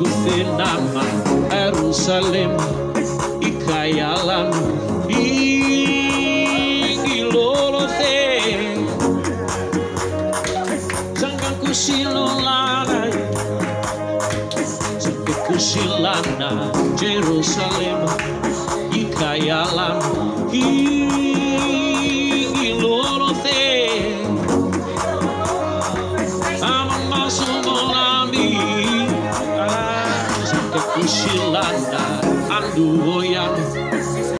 Kufinama, Jerusalem, Ikayalan, Ingilolothe, Jangan Kusilolana, Jangan Kusilana, Jerusalem, Ikayalan, Ingilolothe, I'm a muscle. Tô cochilada, a lua.